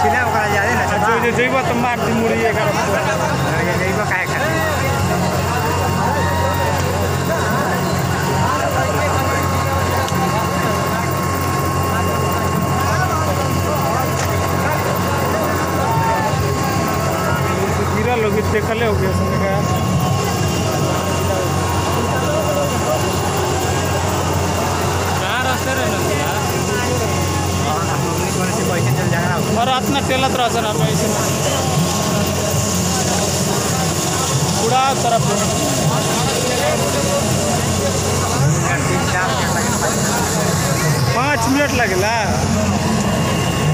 अरे जइबा तो मार दी मुड़ी एगारह जइबो काहे खातिर गिरा लोग देखले हो गया सुन का कहाँ अपना टेलत रहा सर हमें ऐसे पूरा तरफ़। पाँच मिनट लगेला।